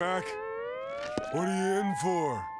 Back? What are you in for?